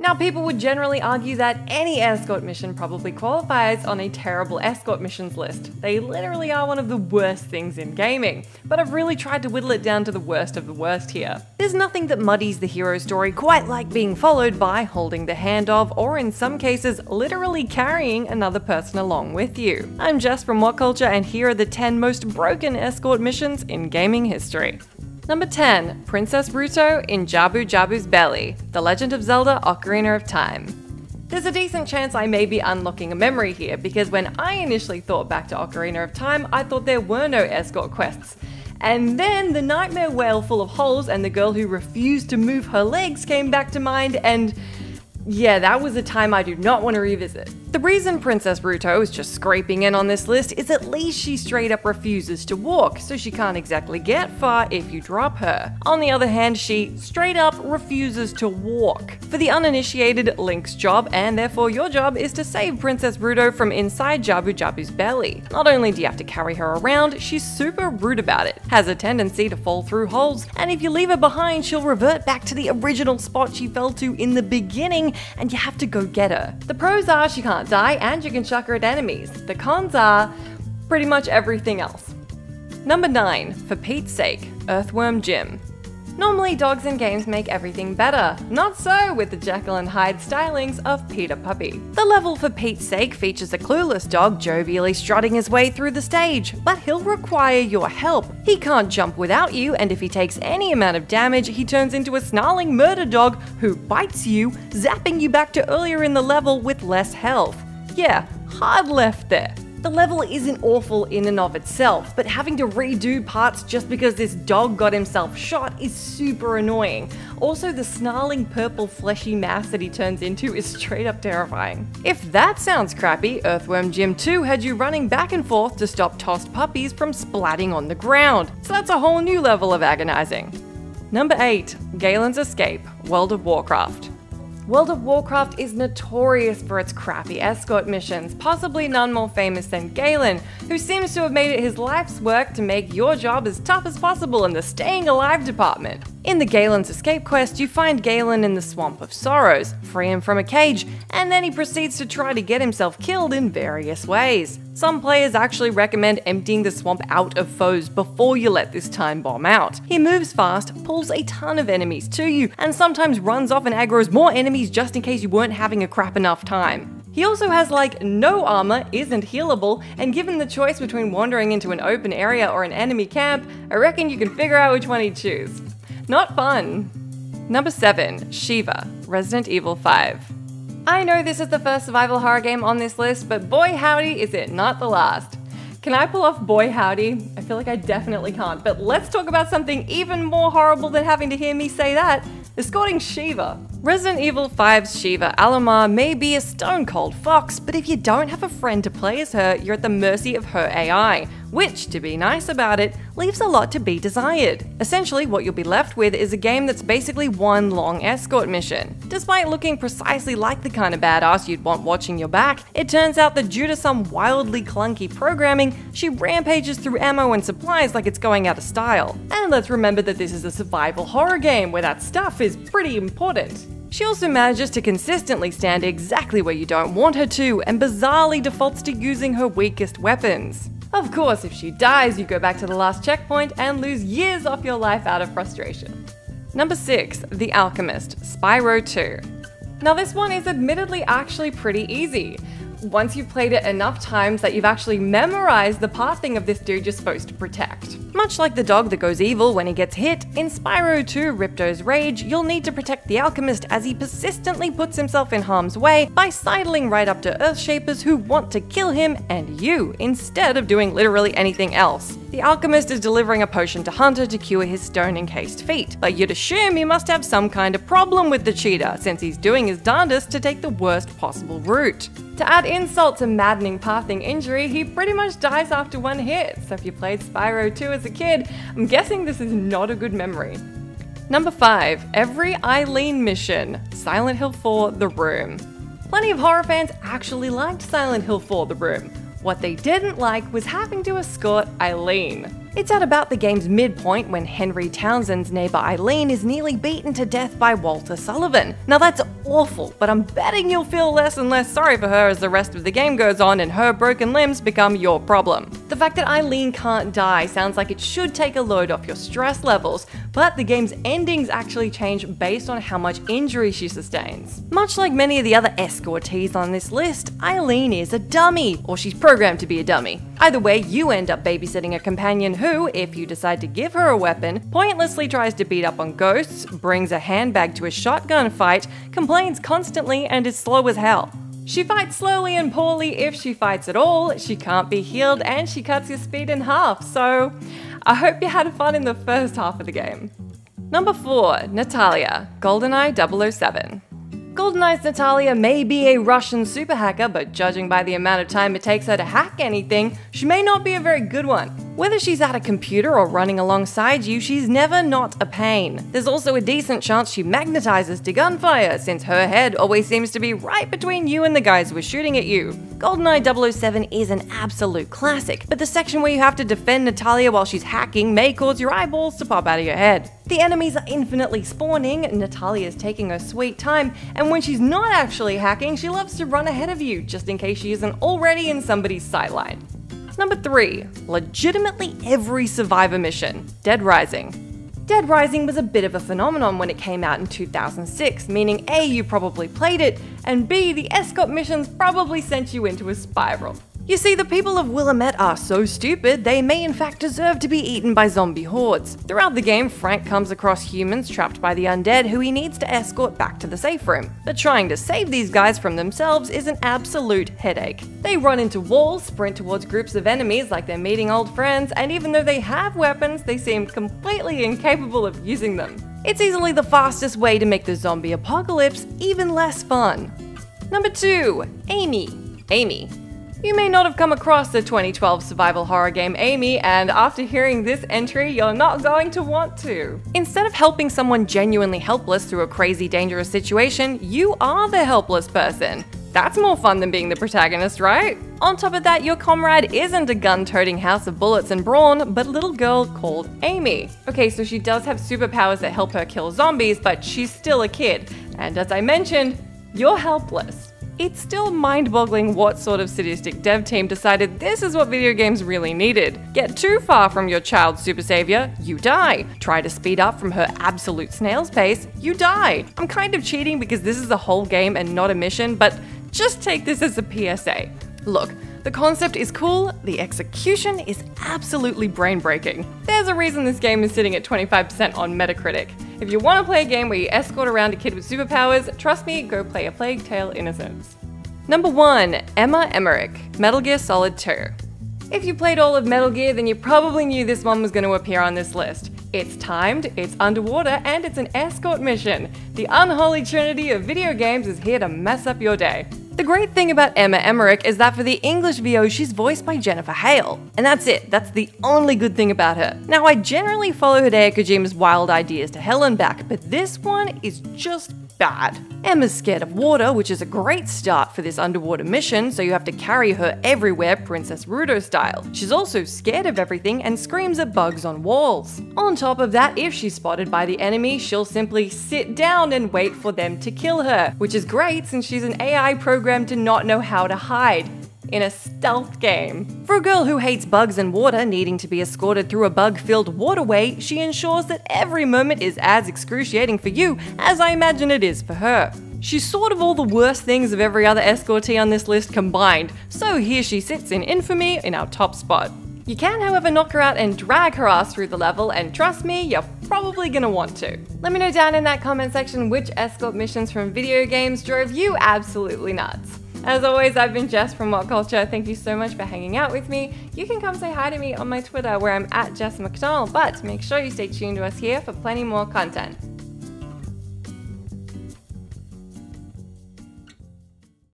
Now, people would generally argue that any escort mission probably qualifies on a terrible escort missions list. They literally are one of the worst things in gaming, but I've really tried to whittle it down to the worst of the worst here. There's nothing that muddies the hero story quite like being followed by holding the hand of, or in some cases, literally carrying another person along with you. I'm Jess from What Culture, and here are the 10 most broken escort missions in gaming history. Number 10 Princess Ruto in Jabu Jabu's Belly The Legend of Zelda Ocarina of Time. There's a decent chance I may be unlocking a memory here because when I initially thought back to Ocarina of Time, I thought there were no escort quests. And then the nightmare whale full of holes and the girl who refused to move her legs came back to mind, and yeah, that was a time I do not want to revisit. The reason Princess Ruto is just scraping in on this list is at least she straight up refuses to walk, so she can't exactly get far if you drop her. On the other hand, she straight up refuses to walk. For the uninitiated, Link's job, and therefore your job, is to save Princess Ruto from inside Jabu Jabu's belly. Not only do you have to carry her around, she's super rude about it, has a tendency to fall through holes, and if you leave her behind, she'll revert back to the original spot she fell to in the beginning, and you have to go get her. The pros are she can't die and you can her at enemies. The cons are pretty much everything else. Number 9. For Pete's sake, Earthworm Jim. Normally, dogs and games make everything better. Not so with the Jekyll and Hyde stylings of Peter Puppy. The level for Pete's sake features a clueless dog jovially strutting his way through the stage, but he'll require your help. He can't jump without you, and if he takes any amount of damage, he turns into a snarling murder dog who bites you, zapping you back to earlier in the level with less health. Yeah, hard left there. The level isn't awful in and of itself, but having to redo parts just because this dog got himself shot is super annoying. Also, the snarling purple fleshy mass that he turns into is straight up terrifying. If that sounds crappy, Earthworm Jim 2 had you running back and forth to stop tossed puppies from splatting on the ground, so that's a whole new level of agonizing. Number 8 Galen's Escape World of Warcraft. World of Warcraft is notorious for its crappy escort missions, possibly none more famous than Galen, who seems to have made it his life's work to make your job as tough as possible in the staying alive department. In the Galen's escape quest, you find Galen in the Swamp of Sorrows, free him from a cage, and then he proceeds to try to get himself killed in various ways. Some players actually recommend emptying the swamp out of foes before you let this time bomb out. He moves fast, pulls a ton of enemies to you, and sometimes runs off and aggroes more enemies just in case you weren't having a crap enough time. He also has like no armor, isn't healable, and given the choice between wandering into an open area or an enemy camp, I reckon you can figure out which one he'd choose. Not fun. Number 7. Sheva, Resident Evil 5. I know this is the first survival horror game on this list, but boy howdy is it not the last. Can I pull off boy howdy? I feel like I definitely can't, but let's talk about something even more horrible than having to hear me say that escorting Sheva. Resident Evil 5's Sheva Alomar may be a stone cold fox, but if you don't have a friend to play as her, you're at the mercy of her AI, which, to be nice about it, leaves a lot to be desired. Essentially, what you'll be left with is a game that's basically one long escort mission. Despite looking precisely like the kind of badass you'd want watching your back, it turns out that due to some wildly clunky programming, she rampages through ammo and supplies like it's going out of style. And let's remember that this is a survival horror game where that stuff is pretty important. She also manages to consistently stand exactly where you don't want her to, and bizarrely defaults to using her weakest weapons. Of course, if she dies, you go back to the last checkpoint and lose years off your life out of frustration. Number 6. The Alchemist, Spyro 2. Now this one is admittedly actually pretty easy. Once you've played it enough times that you've actually memorized the pathing of this dude you're supposed to protect. Much like the dog that goes evil when he gets hit, in Spyro 2 Ripto's Rage, you'll need to protect the alchemist as he persistently puts himself in harm's way by sidling right up to Earthshapers who want to kill him and you, instead of doing literally anything else. The alchemist is delivering a potion to Hunter to cure his stone encased feet, but you'd assume he must have some kind of problem with the cheetah, since he's doing his darndest to take the worst possible route. To add insult to maddening pathing injury, he pretty much dies after one hit, so if you played Spyro 2 as a kid, I'm guessing this is not a good memory. Number 5. Every Eileen mission Silent Hill 4 The Room. Plenty of horror fans actually liked Silent Hill 4 The Room. What they didn't like was having to escort Eileen. It's at about the game's midpoint when Henry Townsend's neighbour Eileen is nearly beaten to death by Walter Sullivan. Now that's awful, but I'm betting you'll feel less and less sorry for her as the rest of the game goes on and her broken limbs become your problem. The fact that Eileen can't die sounds like it should take a load off your stress levels, but the game's endings actually change based on how much injury she sustains. Much like many of the other escortees on this list, Eileen is a dummy, or she's programmed to be a dummy. Either way, you end up babysitting a companion who, if you decide to give her a weapon, pointlessly tries to beat up on ghosts, brings a handbag to a shotgun fight, complains constantly, and is slow as hell. She fights slowly and poorly if she fights at all, she can't be healed, and she cuts your speed in half, so I hope you had fun in the first half of the game. Number 4. Natalia, GoldenEye 007. GoldenEye's Natalia may be a Russian super hacker, but judging by the amount of time it takes her to hack anything, she may not be a very good one. Whether she's at a computer or running alongside you, she's never not a pain. There's also a decent chance she magnetizes to gunfire, since her head always seems to be right between you and the guys who are shooting at you. GoldenEye 007 is an absolute classic, but the section where you have to defend Natalia while she's hacking may cause your eyeballs to pop out of your head. The enemies are infinitely spawning, Natalia's taking her sweet time, and when she's not actually hacking, she loves to run ahead of you, just in case she isn't already in somebody's sightline. Number 3. Legitimately every Survivor mission Dead Rising. Dead Rising was a bit of a phenomenon when it came out in 2006, meaning A, you probably played it, and B, the escort missions probably sent you into a spiral. You see, the people of Willamette are so stupid, they may in fact deserve to be eaten by zombie hordes. Throughout the game, Frank comes across humans trapped by the undead who he needs to escort back to the safe room. But trying to save these guys from themselves is an absolute headache. They run into walls, sprint towards groups of enemies like they're meeting old friends, and even though they have weapons, they seem completely incapable of using them. It's easily the fastest way to make the zombie apocalypse even less fun. Number 2. Amy. Amy. You may not have come across the 2012 survival horror game Amy, and after hearing this entry, you're not going to want to. Instead of helping someone genuinely helpless through a crazy dangerous situation, you are the helpless person. That's more fun than being the protagonist, right? On top of that, your comrade isn't a gun toting house of bullets and brawn, but a little girl called Amy. Okay, so she does have superpowers that help her kill zombies, but she's still a kid. And as I mentioned, you're helpless. It's still mind boggling what sort of sadistic dev team decided this is what video games really needed. Get too far from your child's super savior, you die. Try to speed up from her absolute snail's pace, you die. I'm kind of cheating because this is a whole game and not a mission, but just take this as a PSA. Look, the concept is cool, the execution is absolutely brain breaking. There's a reason this game is sitting at 25% on Metacritic. If you want to play a game where you escort around a kid with superpowers, trust me, go play A Plague Tale Innocence. Number 1. Emma Emmerich, Metal Gear Solid 2. If you played all of Metal Gear, then you probably knew this one was going to appear on this list. It's timed, it's underwater, and it's an escort mission. The unholy trinity of video games is here to mess up your day. The great thing about Emma Emmerich is that for the English VO, she's voiced by Jennifer Hale. And that's it, that's the only good thing about her. Now, I generally follow Hideo Kojima's wild ideas to hell and back, but this one is just bad. Emma's scared of water, which is a great start for this underwater mission, so you have to carry her everywhere, Princess Ruto style. She's also scared of everything and screams at bugs on walls. On top of that, if she's spotted by the enemy, she'll simply sit down and wait for them to kill her, which is great since she's an AI programmed to not know how to hide in a stealth game. For a girl who hates bugs and water, needing to be escorted through a bug filled waterway, she ensures that every moment is as excruciating for you as I imagine it is for her. She's sort of all the worst things of every other escortee on this list combined, so here she sits in infamy in our top spot. You can, however, knock her out and drag her ass through the level, and trust me, you're probably gonna want to. Let me know down in that comment section which escort missions from video games drove you absolutely nuts. As always, I've been Jess from What Culture. Thank you so much for hanging out with me. You can come say hi to me on my Twitter where I'm at Jess McDonald, but make sure you stay tuned to us here for plenty more content.